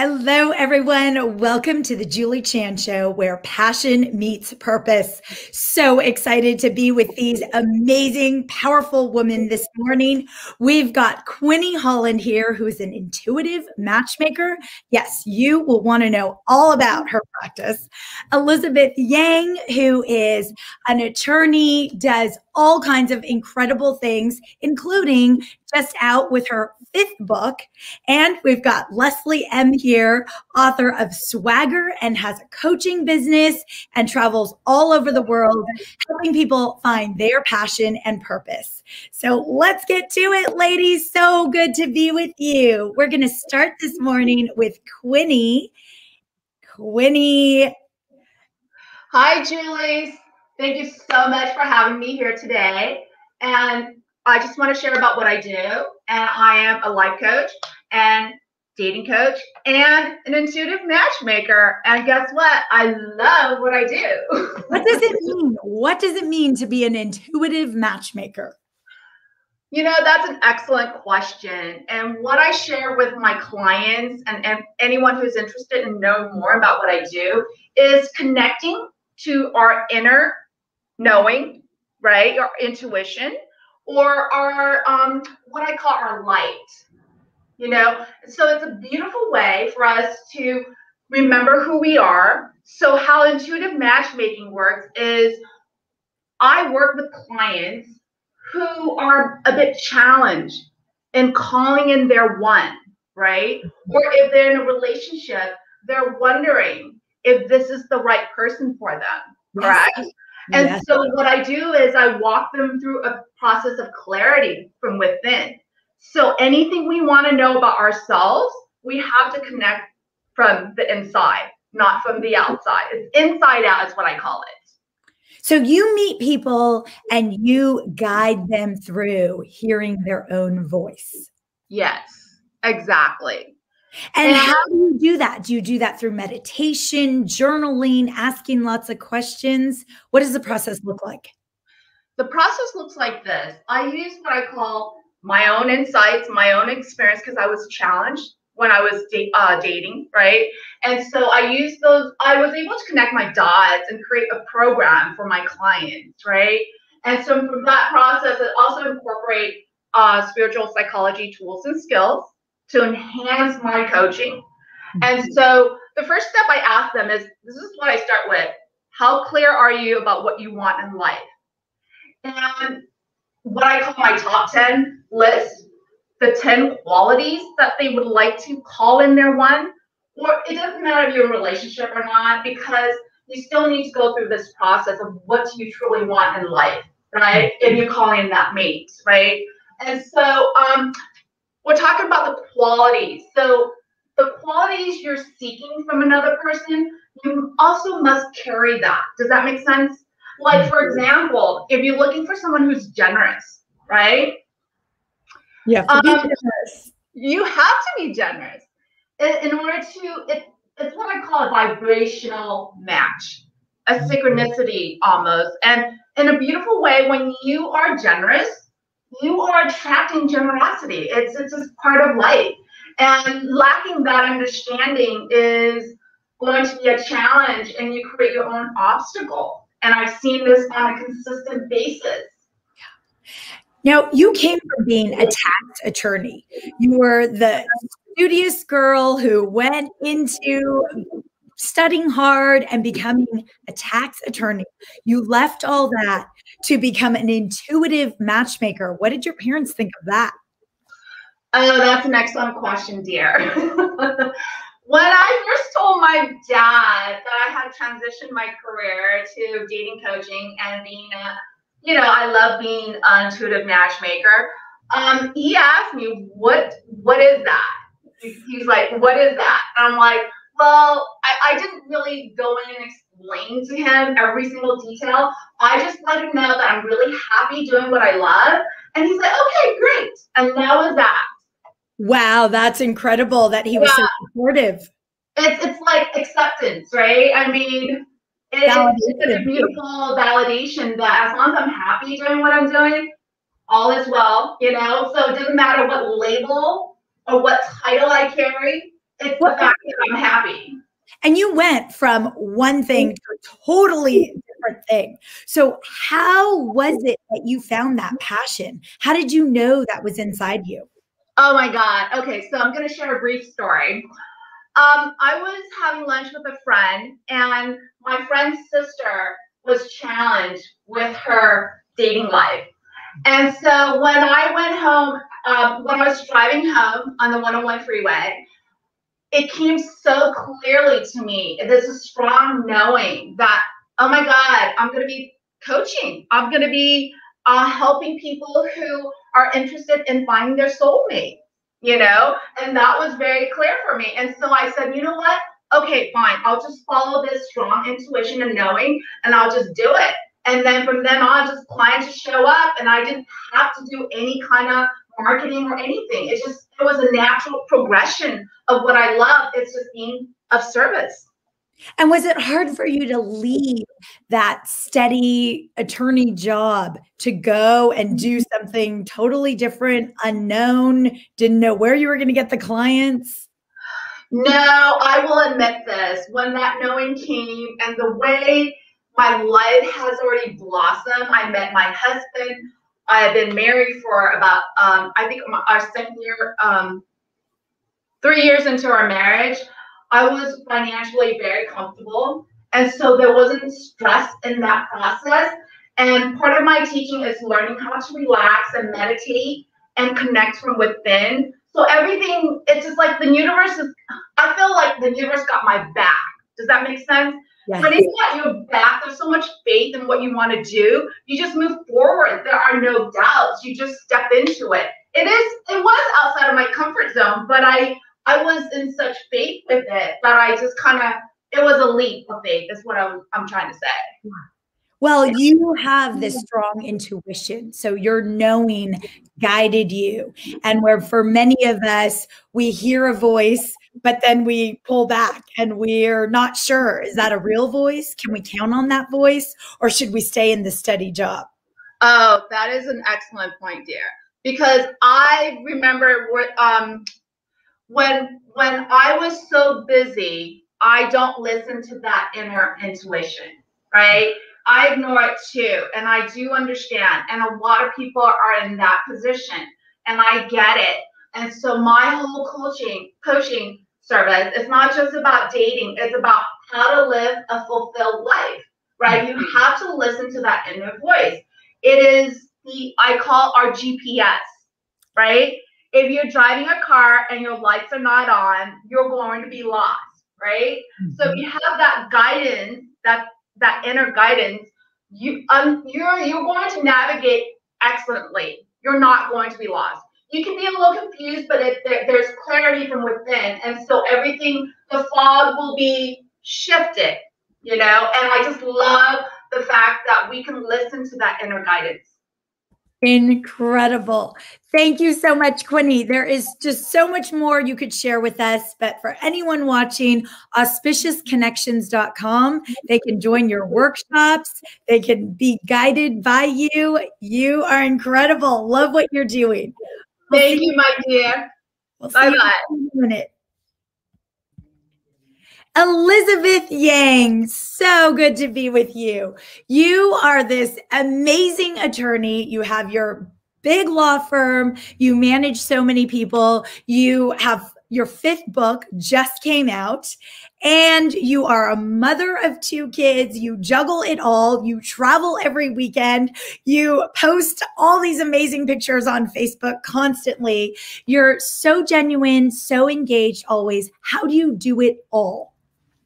Hello, everyone. Welcome to the Julie Chan Show, where passion meets purpose. So excited to be with these amazing, powerful women this morning. We've got Quinny Holland here, who's an intuitive matchmaker. Yes, you will want to know all about her practice. Elizabeth Yang, who is an attorney, does all kinds of incredible things, including just out with her fifth book. And we've got Leslie M. here, author of Swagger, and has a coaching business and travels all over the world, helping people find their passion and purpose. So let's get to it, ladies. So good to be with you. We're going to start this morning with Quinny. Quinny. Hi, Julie. Thank you so much for having me here today. And I just want to share about what I do. And I am a life coach and dating coach and an intuitive matchmaker. And guess what? I love what I do. what does it mean? What does it mean to be an intuitive matchmaker? You know, that's an excellent question. And what I share with my clients and, and anyone who's interested in knowing more about what I do is connecting to our inner knowing, right? Our intuition or our um, what I call our light. You know, so it's a beautiful way for us to remember who we are. So how intuitive matchmaking works is I work with clients who are a bit challenged in calling in their one, right? Or if they're in a relationship, they're wondering if this is the right person for them, yes. And yes. so what I do is I walk them through a process of clarity from within. So anything we want to know about ourselves, we have to connect from the inside, not from the outside. It's inside out is what I call it. So you meet people and you guide them through hearing their own voice. Yes, exactly. And, how do you do that? Do you do that through meditation, journaling, asking lots of questions? What does the process look like? The process looks like this. I use what I call my own insights, my own experience, because I was challenged when I was da- uh, dating, right? And so I used those, I was able to connect my dots and create a program for my clients, right? And so from that process, it also incorporate uh, spiritual psychology tools and skills to enhance my coaching. And mm-hmm. so the first step I ask them is this is what I start with. How clear are you about what you want in life? And what I call my top 10 list, the 10 qualities that they would like to call in their one. Or it doesn't matter if you're in a relationship or not, because you still need to go through this process of what do you truly want in life, right? If you're calling that mate, right? And so um, we're talking about the qualities. So the qualities you're seeking from another person, you also must carry that. Does that make sense? Like, for example, if you're looking for someone who's generous, right? Yeah, um, generous. You have to be generous in, in order to, it, it's what I call a vibrational match, a mm-hmm. synchronicity almost. And in a beautiful way, when you are generous, you are attracting generosity. It's it's just part of life. And lacking that understanding is going to be a challenge and you create your own obstacle. And I've seen this on a consistent basis. Now, you came from being a tax attorney. You were the studious girl who went into studying hard and becoming a tax attorney. You left all that to become an intuitive matchmaker. What did your parents think of that? Oh, that's an excellent question, dear. when I first told my dad that I had transitioned my career to dating coaching and being a, you know, I love being an intuitive matchmaker. Um, he asked me, "What? What is that?" He's like, "What is that?" And I'm like, "Well, I, I didn't really go in and explain to him every single detail. I just let him know that I'm really happy doing what I love. And he's like, okay, great. And that was that. Wow, that's incredible that he was yeah. so supportive. It's it's like acceptance, right? I mean, it's, it's a beautiful validation that as long as I'm happy doing what I'm doing, all is well, you know. So it doesn't matter what label or what title I carry. It's the fact that I'm happy. And you went from one thing to a totally different thing. So, how was it that you found that passion? How did you know that was inside you? Oh my God. Okay, so I'm going to share a brief story. Um, I was having lunch with a friend, and my friend's sister was challenged with her dating life. And so when I went home, um, when I was driving home on the 101 freeway, it came so clearly to me. There's a strong knowing that, oh my God, I'm going to be coaching. I'm going to be uh, helping people who are interested in finding their soulmate, you know? And that was very clear for me. And so I said, you know what? Okay, fine. I'll just follow this strong intuition and knowing, and I'll just do it. And then from then on, just clients to show up, and I didn't have to do any kind of marketing or anything. It just it was a natural progression of what I love. It's just being of service. And was it hard for you to leave that steady attorney job to go and do mm-hmm. something totally different, unknown, didn't know where you were going to get the clients? No, I will admit this. When that knowing came and the way my life has already blossomed, I met my husband. I have been married for about, um, I think our second year, um, three years into our marriage. I was financially very comfortable. And so there wasn't stress in that process. And part of my teaching is learning how to relax and meditate and connect from within. So everything, it's just like the universe is, I feel like the universe got my back. Does that make sense? Yes. When it's got your back, there's so much faith in what you want to do. You just move forward. There are no doubts. You just step into it. It is, it was outside of my comfort zone, but I I was in such faith with it that I just kind of it was a leap of faith. Is what I'm I'm trying to say. Well, you have this strong intuition. So your knowing guided you. And where for many of us, we hear a voice, but then we pull back and we're not sure. Is that a real voice? Can we count on that voice? Or should we stay in the steady job? Oh, that is an excellent point, dear. Because I remember um, when when I was so busy, I don't listen to that inner intuition, right? I ignore it too, and I do understand. And a lot of people are in that position, and I get it. And so my whole coaching coaching service is not just about dating; it's about how to live a fulfilled life, right? You have to listen to that inner voice. It is the I call our GPS, right? if you're driving a car and your lights are not on, you're going to be lost, right? Mm-hmm. So if mm-hmm. you have that guidance, that that inner guidance, you um you're you're going to navigate excellently. You're not going to be lost. You can be a little confused, but if there, there's clarity from within, and so everything, the fog will be shifted, you know. And I just love the fact that we can listen to that inner guidance. Incredible. Thank you so much, Quinny. There is just so much more you could share with us. But for anyone watching, auspiciousconnections.com, they can join your workshops. They can be guided by you. You are incredible. Love what you're doing. We'll Thank you, my dear. We'll bye bye. Elizabeth Yang, so good to be with you. You are this amazing attorney. You have your big law firm, you manage so many people, you have your fifth book just came out and you are a mother of two kids. You juggle it all. You travel every weekend. You post all these amazing pictures on Facebook constantly. You're so genuine, so engaged always. How do you do it all?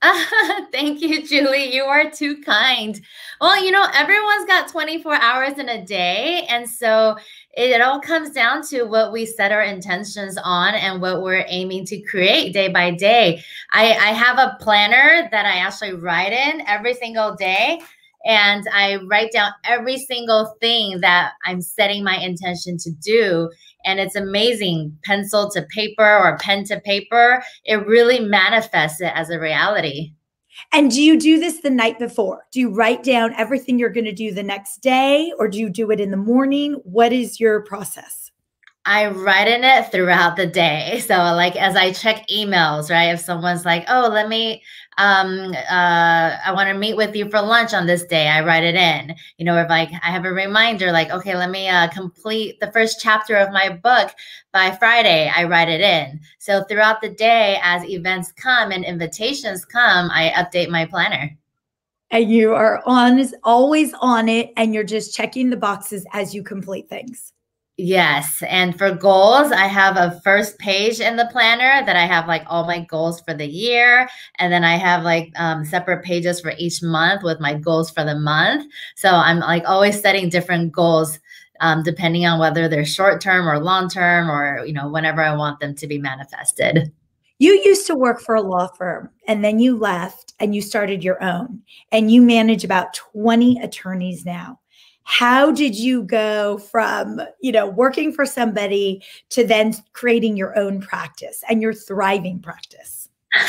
Thank you, Julie. You are too kind. Well, you know, everyone's got 24 hours in a day. And so it, all comes down to what we set our intentions on and what we're aiming to create day by day. I, I have a planner that I actually write in every single day. And I write down every single thing that I'm setting my intention to do and it's amazing pencil to paper or pen to paper it really manifests it as a reality and do you do this the night before do you write down everything you're going to do the next day or do you do it in the morning what is your process I write in it throughout the day. So like as I check emails, right? If someone's like, "Oh, let me um uh I want to meet with you for lunch on this day," I write it in. You know, if like I have a reminder like, "Okay, let me uh complete the first chapter of my book by Friday," I write it in. So throughout the day as events come and invitations come, I update my planner and you are on is always on it and you're just checking the boxes as you complete things Yes. And for goals, I have a first page in the planner that I have like all my goals for the year. And then I have like um, separate pages for each month with my goals for the month. So I'm like always setting different goals um, depending on whether they're short term or long term or, you know, whenever I want them to be manifested. You used to work for a law firm and then you left and you started your own and you manage about 20 attorneys now how did you go from you know working for somebody to then creating your own practice and your thriving practice?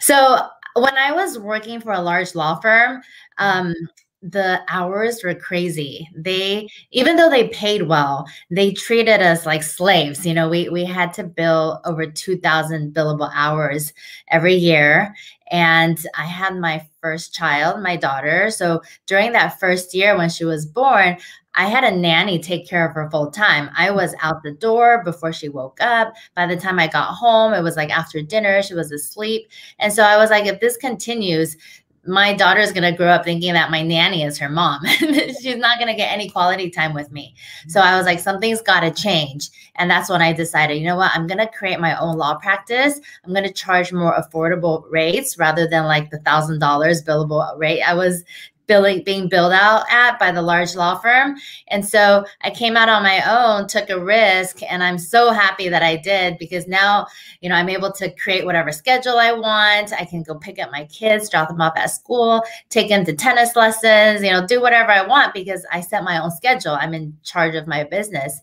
So when i was working for a large law firm um, the hours were crazy. They even though they paid well, they treated us like slaves. You know, we we had to bill over 2000 billable hours every year and I had my first child, my daughter. So during that first year when she was born, I had a nanny take care of her full time. I was out the door before she woke up. By the time I got home, it was like after dinner, she was asleep. And so I was like, if this continues, my daughter is going to grow up thinking that my nanny is her mom. She's not going to get any quality time with me. Mm-hmm. So I was like, something's got to change. And that's when I decided, you know what? I'm going to create my own law practice. I'm going to charge more affordable rates rather than like the $1,000 billable rate I was billing being billed out at by the large law firm. And so I came out on my own, took a risk, and I'm so happy that I did because now, you know, I'm able to create whatever schedule I want. I can go pick up my kids, drop them off at school, take them to tennis lessons, you know, do whatever I want because I set my own schedule. I'm in charge of my business.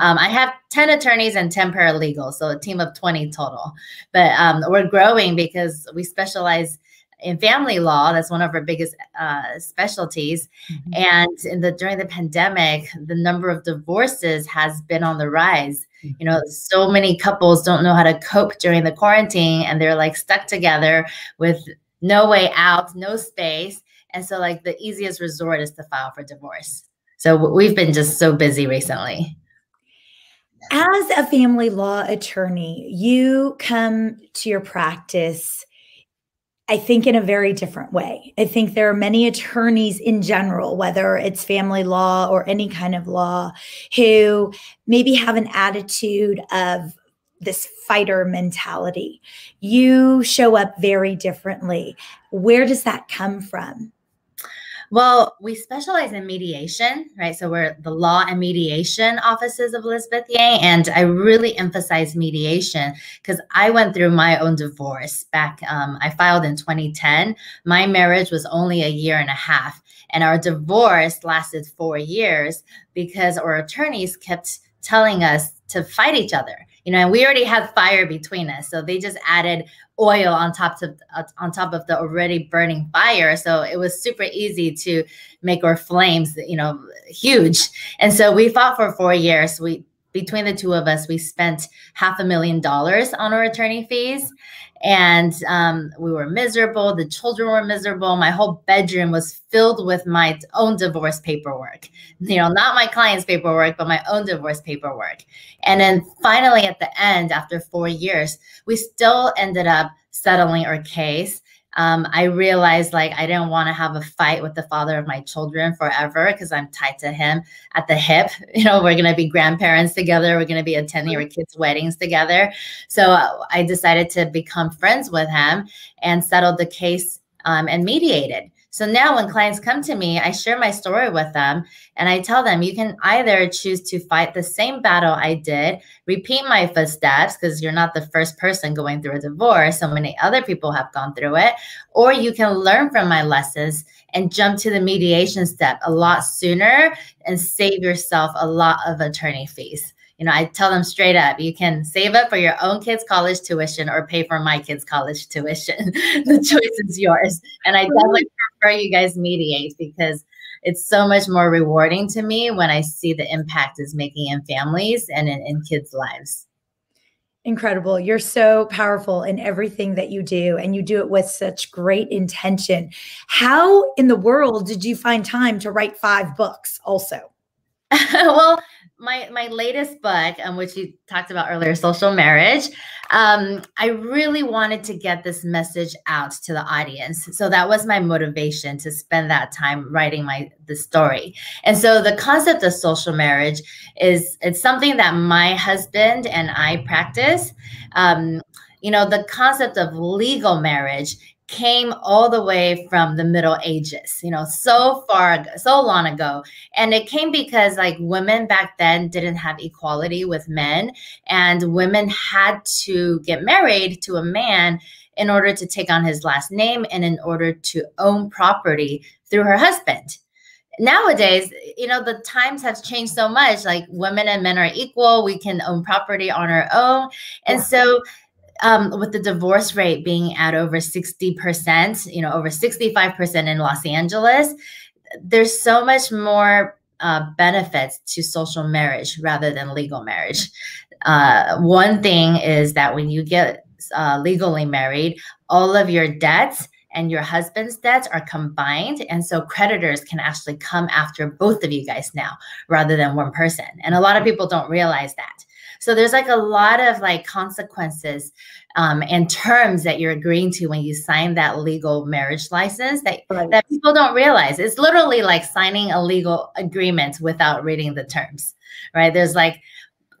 Um, I have 10 attorneys and 10 paralegals, so a team of 20 total. But um, we're growing because we specialize in family law. That's one of our biggest uh, specialties. Mm-hmm. And in the during the pandemic, the number of divorces has been on the rise. Mm-hmm. You know, so many couples don't know how to cope during the quarantine, and they're like stuck together with no way out, no space. And so, like, the easiest resort is to file for divorce. So we've been just so busy recently. As a family law attorney, you come to your practice I think in a very different way. I think there are many attorneys in general, whether it's family law or any kind of law, who maybe have an attitude of this fighter mentality. You show up very differently. Where does that come from? Well, we specialize in mediation, right? So we're the law and mediation offices of Elizabeth Yang. And I really emphasize mediation because I went through my own divorce back. Um, I filed in 2010. My marriage was only a year and a half. And our divorce lasted four years because our attorneys kept telling us to fight each other you know and we already had fire between us. So they just added oil on top of on top of the already burning fire. So it was super easy to make our flames you know huge. And so we fought for four years. We between the two of us we spent half a million dollars on our attorney fees and um, we were miserable. The children were miserable. My whole bedroom was filled with my own divorce paperwork. You know, not my client's paperwork, but my own divorce paperwork. And then finally, at the end, after four years, we still ended up settling our case um, I realized like I didn't want to have a fight with the father of my children forever because I'm tied to him at the hip. You know, we're going to be grandparents together. We're going to be attending our kids' weddings together. So uh, I decided to become friends with him and settled the case um, and mediated. So now when clients come to me, I share my story with them and I tell them you can either choose to fight the same battle I did, repeat my footsteps because you're not the first person going through a divorce. So many other people have gone through it, or you can learn from my lessons and jump to the mediation step a lot sooner and save yourself a lot of attorney fees you know, I tell them straight up, you can save up for your own kids' college tuition or pay for my kids' college tuition. the choice is yours. And I definitely prefer you guys mediate because it's so much more rewarding to me when I see the impact it's making in families and in, in kids' lives. Incredible. You're so powerful in everything that you do, and you do it with such great intention. How in the world did you find time to write five books also? well, my my latest book, um, which you talked about earlier, social marriage. Um, I really wanted to get this message out to the audience, so that was my motivation to spend that time writing my the story. And so the concept of social marriage is it's something that my husband and I practice. Um, you know, the concept of legal marriage came all the way from the middle ages you know so far so long ago. And it came because like women back then didn't have equality with men and women had to get married to a man in order to take on his last name and in order to own property through her husband. Nowadays you know the times have changed so much. Like women and men are equal. We can own property on our own. And yeah. so um, with the divorce rate being at over 60%, you know, over 65% in Los Angeles, there's so much more uh, benefits to social marriage rather than legal marriage. Uh, one thing is that when you get uh, legally married, all of your debts and your husband's debts are combined. And so creditors can actually come after both of you guys now rather than one person. And a lot of people don't realize that. So there's like a lot of like consequences um, and terms that you're agreeing to when you sign that legal marriage license that, right. that people don't realize. It's literally like signing a legal agreement without reading the terms, right? There's like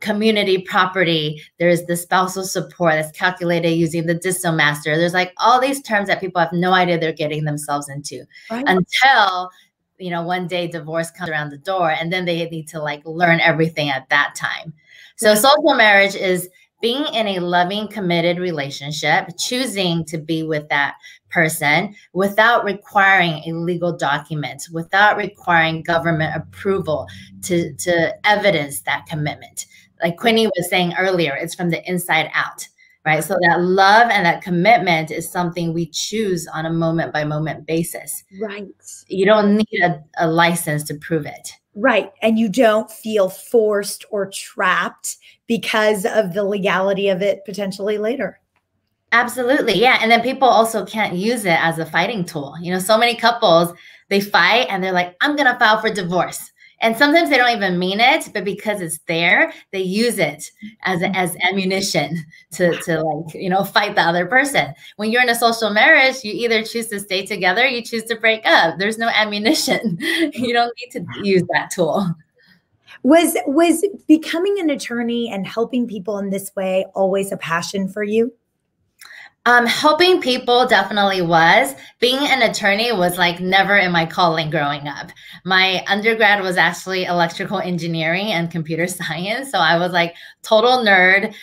community property. There's the spousal support that's calculated using the DissoMaster. There's like all these terms that people have no idea they're getting themselves into right. until you know one day divorce comes around the door and then they need to like learn everything at that time. So, social marriage is being in a loving, committed relationship, choosing to be with that person without requiring a legal document, without requiring government approval to, to evidence that commitment. Like Quinny was saying earlier, it's from the inside out, right? So that love and that commitment is something we choose on a moment by moment basis. Right. You don't need a, a license to prove it. Right. And you don't feel forced or trapped because of the legality of it potentially later. Absolutely. Yeah. And then people also can't use it as a fighting tool. You know, so many couples, they fight and they're like, I'm going to file for divorce and sometimes they don't even mean it but because it's there they use it as mm-hmm. as ammunition to to like you know fight the other person. When you're in a social marriage you either choose to stay together you choose to break up. There's no ammunition. You don't need to use that tool. Was was becoming an attorney and helping people in this way always a passion for you um, helping people definitely was. Being an attorney was like never in my calling growing up. My undergrad was actually electrical engineering and computer science. So I was like total nerd,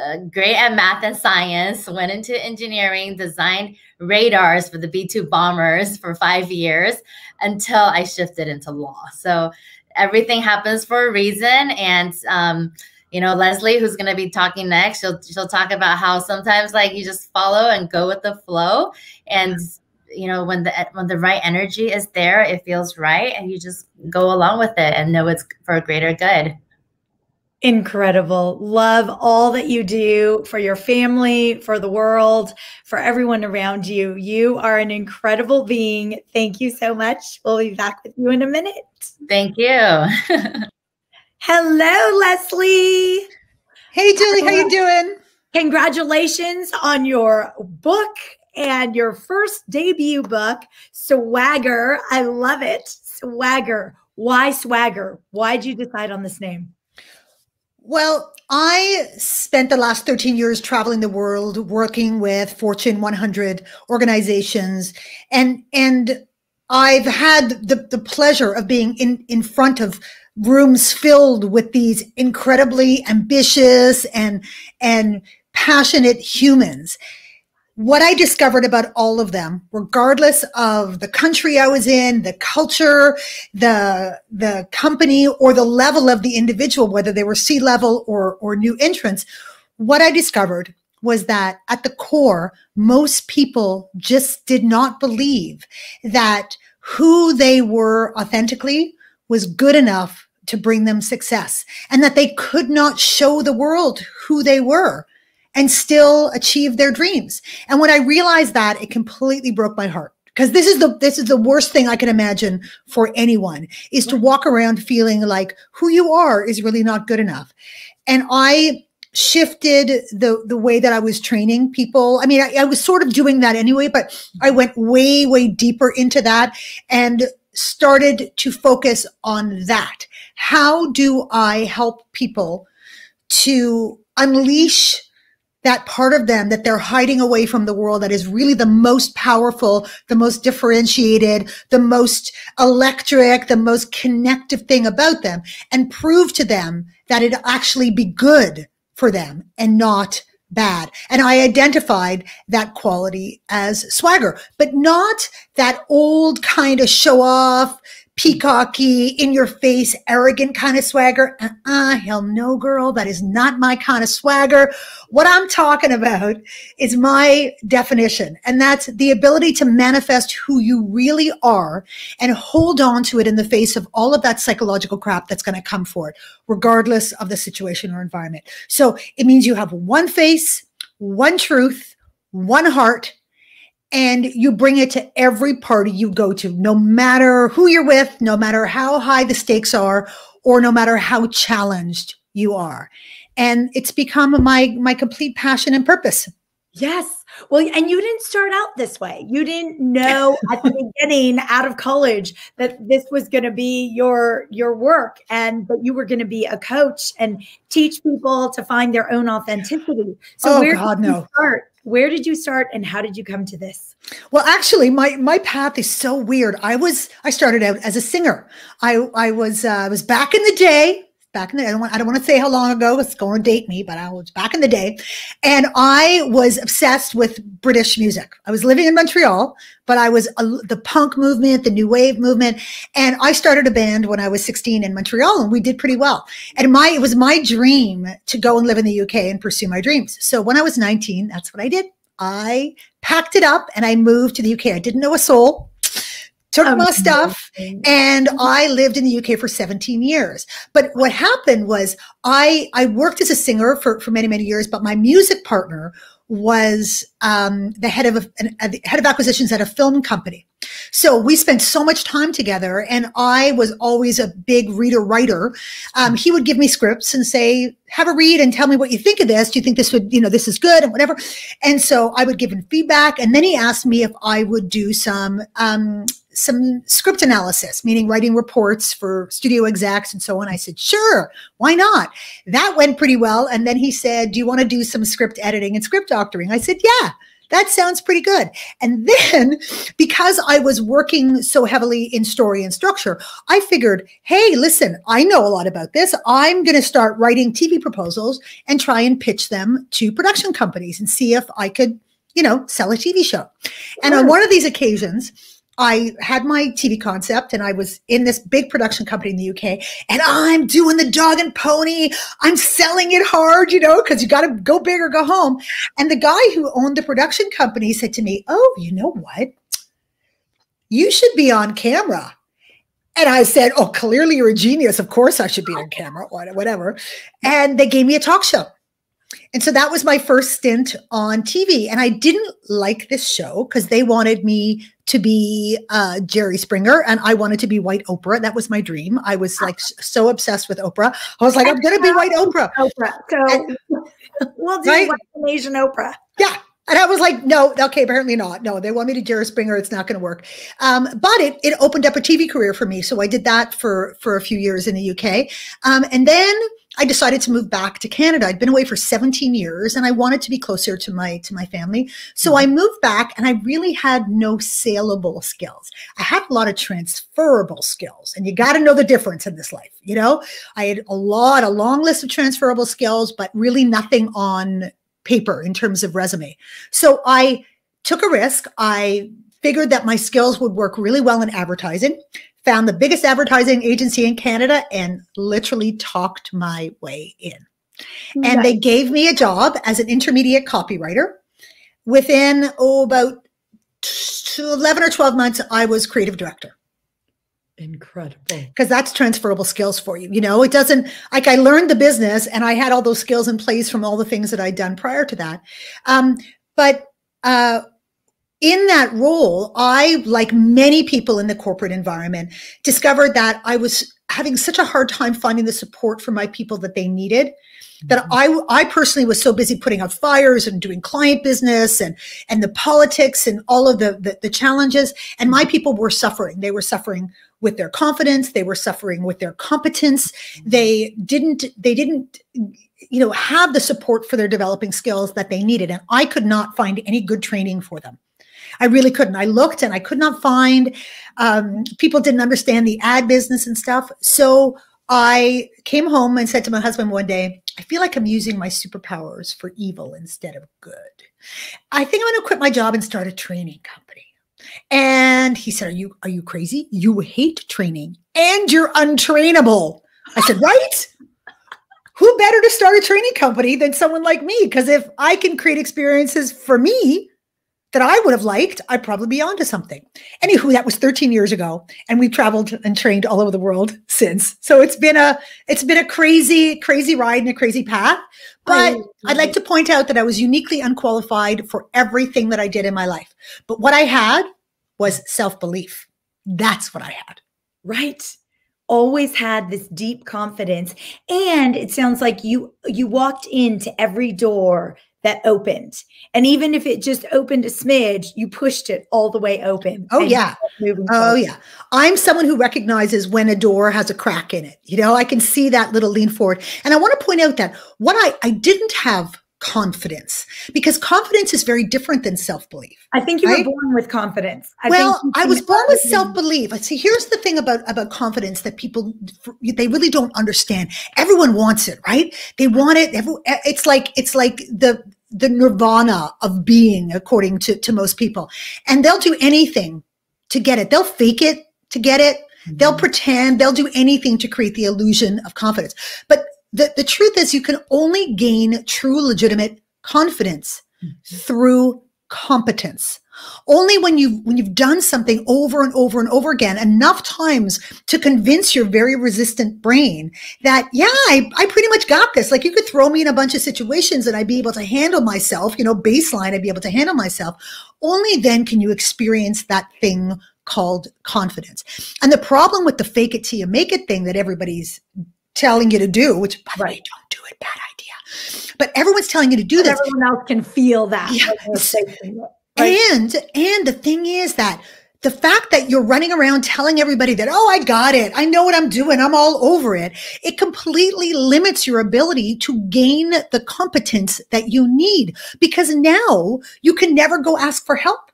uh, great at math and science, went into engineering, designed radars for the B 2 bombers for five years until I shifted into law. So everything happens for a reason. And, um, you know, Leslie, who's going to be talking next, she'll she'll talk about how sometimes like you just follow and go with the flow, and you know when the when the right energy is there, it feels right, and you just go along with it and know it's for a greater good. Incredible. Love all that you do for your family, for the world, for everyone around you. You are an incredible being. Thank you so much. We'll be back with you in a minute. Thank you. Hello, Leslie. Hey, Julie, how you doing? Congratulations on your book and your first debut book, Swagger. I love it. Swagger. Why Swagger? Why did you decide on this name? Well, I spent the last 13 years traveling the world working with Fortune 100 organizations and and I've had the, the pleasure of being in, in front of rooms filled with these incredibly ambitious and and passionate humans. What i discovered about all of them regardless of the country i was in the culture the the company or the level of the individual whether they were c level or or new entrants what i discovered was that at the core most people just did not believe that who they were authentically was good enough to bring them success and that they could not show the world who they were and still achieve their dreams. And when I realized that, it completely broke my heart because this is the this is the worst thing I can imagine for anyone is to walk around feeling like who you are is really not good enough. And I shifted the the way that I was training people. I mean, I, I was sort of doing that anyway, but I went way way deeper into that and started to focus on that. How do I help people to unleash that part of them that they're hiding away from the world that is really the most powerful, the most differentiated, the most electric, the most connective thing about them and prove to them that it actually be good for them and not bad. And I identified that quality as swagger, but not that old kind of show off, peacocky, in your face, arrogant kind of swagger. Uh-uh, hell no, girl. That is not my kind of swagger. What I'm talking about is my definition. And that's the ability to manifest who you really are and hold on to it in the face of all of that psychological crap that's going to come for it, regardless of the situation or environment. So it means you have one face, one truth, one heart, and you bring it to every party you go to, no matter who you're with, no matter how high the stakes are, or no matter how challenged you are. And it's become my my complete passion and purpose. Yes. Well, and you didn't start out this way. You didn't know at the beginning out of college that this was going to be your your work and that you were going to be a coach and teach people to find their own authenticity. So oh, where God, did you no. start? Where did you start and how did you come to this? Well, actually, my my path is so weird. I was I started out as a singer. I I was uh, I was back in the day. Back in the I don't want I don't want to say how long ago. It's going to date me, but I was back in the day, and I was obsessed with British music. I was living in Montreal, but I was a, the punk movement, the new wave movement, and I started a band when I was 16 in Montreal, and we did pretty well. And my it was my dream to go and live in the UK and pursue my dreams. So when I was 19, that's what I did. I packed it up and I moved to the UK. I didn't know a soul. Took my stuff and I lived in the UK for 17 years. But what happened was I I worked as a singer for, for many, many years, but my music partner was um, the head of a, an, the head of acquisitions at a film company. So we spent so much time together, and I was always a big reader writer. Um, he would give me scripts and say, "Have a read and tell me what you think of this. Do you think this would, you know, this is good and whatever?" And so I would give him feedback, and then he asked me if I would do some um, some script analysis, meaning writing reports for studio execs and so on. I said, "Sure, why not?" That went pretty well. And then he said, "Do you want to do some script editing and script doctoring?" I said, "Yeah." That sounds pretty good. And then because I was working so heavily in story and structure, I figured, hey, listen, I know a lot about this. I'm going to start writing TV proposals and try and pitch them to production companies and see if I could, you know, sell a TV show. And on one of these occasions, I had my TV concept and I was in this big production company in the UK and I'm doing the dog and pony. I'm selling it hard, you know, because you got to go big or go home. And the guy who owned the production company said to me, Oh, you know what? You should be on camera. And I said, Oh, clearly you're a genius. Of course I should be on camera, whatever. And they gave me a talk show. And so that was my first stint on TV. And I didn't like this show because they wanted me to be uh, Jerry Springer and I wanted to be White Oprah. That was my dream. I was like so obsessed with Oprah. I was like, I'm going to be White Oprah. Oprah. So we'll do Right? Western Asian Oprah. Yeah. And I was like, no, okay, apparently not. No, they want me to Jerry Springer. It's not going to work. Um, but it, it opened up a TV career for me. So I did that for, for a few years in the UK. Um, and then I decided to move back to Canada. I'd been away for 17 years and I wanted to be closer to my, to my family. So I mm-hmm. moved back and I really had no saleable skills. I had a lot of transferable skills and you got to know the difference in this life. You know, I had a lot, a long list of transferable skills, but really nothing on paper in terms of resume. So I took a risk. I figured that my skills would work really well in advertising, found the biggest advertising agency in Canada, and literally talked my way in. And they gave me a job as an intermediate copywriter. Within, oh, about t- 11 or 12 months, I was creative director. Incredible. Because that's transferable skills for you. You know, it doesn't like I learned the business and I had all those skills in place from all the things that I'd done prior to that. Um, but uh, in that role, I, like many people in the corporate environment, discovered that I was having such a hard time finding the support for my people that they needed that mm-hmm. I, I personally was so busy putting out fires and doing client business and, and the politics and all of the, the, the challenges. And my mm-hmm. people were suffering. They were suffering with their confidence. They were suffering with their competence. Mm-hmm. They didn't, they didn't, you know, have the support for their developing skills that they needed. And I could not find any good training for them. I really couldn't. I looked and I could not find, um, people didn't understand the ad business and stuff. So I came home and said to my husband one day, I feel like I'm using my superpowers for evil instead of good. I think I'm going to quit my job and start a training company. And he said, Are you are you crazy? You hate training and you're untrainable. I said, Right? Who better to start a training company than someone like me? Because if I can create experiences for me, that I would have liked, I'd probably be onto something. Anywho, that was 13 years ago, and we've traveled and trained all over the world since. So it's been a it's been a crazy, crazy ride and a crazy path. But I'd like to point out that I was uniquely unqualified for everything that I did in my life. But what I had was self-belief. That's what I had. Right always had this deep confidence and it sounds like you you walked into every door that opened. And even if it just opened a smidge, you pushed it all the way open. Oh, yeah. Oh, yeah. I'm someone who recognizes when a door has a crack in it. You know, I can see that little lean forward. And I want to point out that what I, I didn't have confidence because confidence is very different than self-belief. I think you right? were born with confidence. I well, I was born with self-belief. I see here's the thing about about confidence that people they really don't understand. Everyone wants it, right? They want it. It's like it's like the the nirvana of being according to to most people. And they'll do anything to get it. They'll fake it to get it. Mm-hmm. They'll pretend, they'll do anything to create the illusion of confidence. But the, the truth is you can only gain true legitimate confidence mm-hmm. through competence only when you've when you've done something over and over and over again enough times to convince your very resistant brain that yeah I, I pretty much got this like you could throw me in a bunch of situations and i'd be able to handle myself you know baseline i'd be able to handle myself only then can you experience that thing called confidence and the problem with the fake it till you make it thing that everybody's telling you to do, which by the right. way, don't do it, bad. But everyone's telling you to do this. Everyone else can feel that. Right. And and the thing is that the fact that you're running around telling everybody that, oh, I got it. I know what I'm doing. I'm all over it. It completely limits your ability to gain the competence that you need because now you can never go ask for help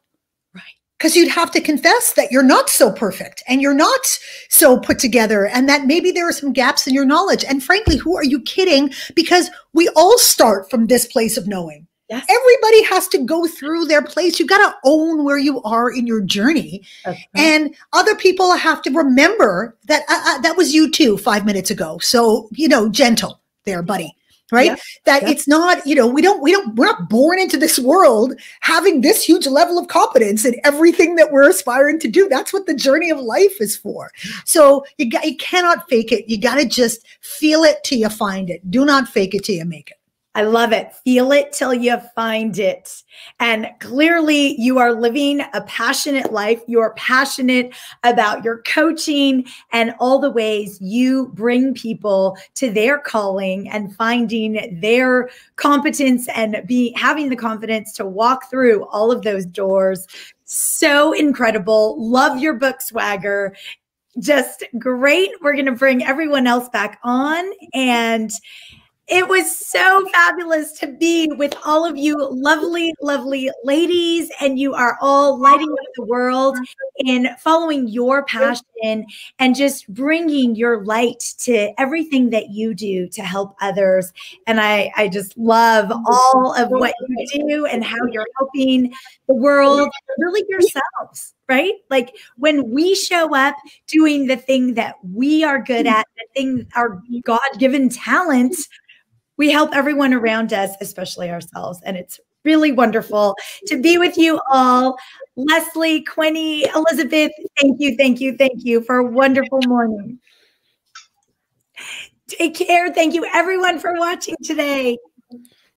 because you'd have to confess that you're not so perfect and you're not so put together and that maybe there are some gaps in your knowledge. And frankly, who are you kidding? Because we all start from this place of knowing. Yes. Everybody has to go through their place. You got to own where you are in your journey. Okay. And other people have to remember that uh, uh, that was you too five minutes ago. So, you know, gentle there, buddy right? Yeah. that yeah. it's not you know we don't we don't we're not born into this world having this huge level of competence in everything that we're aspiring to do. That's what the journey of life is for. So you, got, you cannot fake it. You got to just feel it till you find it. Do not fake it till you make it I love it. Feel it till you find it. And clearly, you are living a passionate life. You are passionate about your coaching and all the ways you bring people to their calling and finding their competence and be having the confidence to walk through all of those doors. So incredible. Love your book swagger just great. We're going to bring everyone else back on and it was so fabulous to be with all of you lovely, lovely ladies, and you are all lighting up the world in following your passion and just bringing your light to everything that you do to help others. And I, I just love all of what you do and how you're helping the world, really yourselves right? Like when we show up doing the thing that we are good at, the thing our God given talent, we help everyone around us, especially ourselves. And it's really wonderful to be with you all. Leslie, Quinny, Elizabeth, thank you, thank you, thank you for a wonderful morning. Take care. Thank you everyone for watching today.